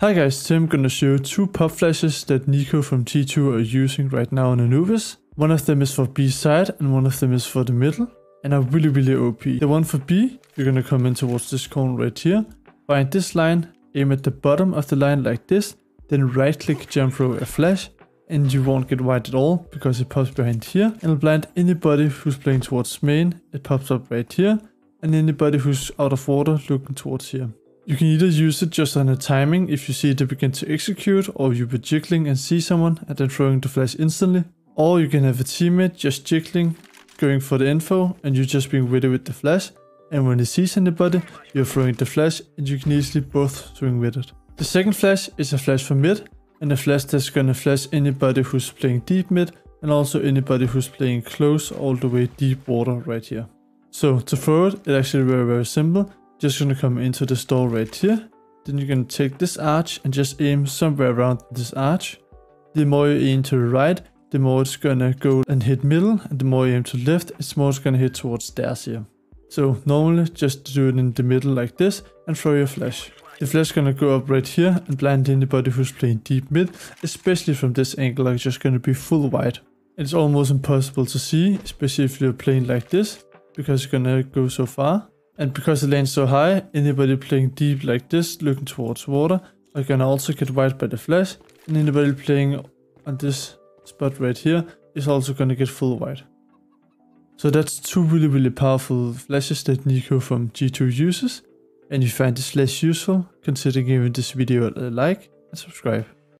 Hi guys, today I'm gonna show you two pop flashes that Niko from G2 are using right now on Anubis. One of them is for B side and one of them is for the middle and are really really OP. The one for B, you're gonna come in towards this cone right here, find this line, aim at the bottom of the line like this, then right click jump throw a flash and you won't get white at all because it pops behind here and will blind anybody who's playing towards main, it pops up right here and anybody who's out of water looking towards here. You can either use it just on a timing if you see it begin to execute or you be jiggling and see someone and then throwing the flash instantly. Or you can have a teammate just jiggling, going for the info and you just being ready with the flash. And when he sees anybody, you're throwing the flash and you can easily both swing with it. The second flash is a flash for mid and a flash that's gonna flash anybody who's playing deep mid and also anybody who's playing close all the way deep water right here. So to throw it, it's actually very very simple just gonna come into the store right here. Then you're gonna take this arch and just aim somewhere around this arch. The more you aim to the right, the more it's gonna go and hit middle, and the more you aim to the left, it's more it's gonna hit towards stairs here. So normally just do it in the middle like this and throw your flash. The flash gonna go up right here and blind anybody who's playing deep mid, especially from this angle like just gonna be full white. It's almost impossible to see, especially if you're playing like this, because it's gonna go so far. And because it lands so high, anybody playing deep like this, looking towards water, are gonna also get white by the flash, and anybody playing on this spot right here is also gonna get full white. So that's two really really powerful flashes that Niko from G2 uses, and if you find this flash useful, consider giving this video a like and subscribe.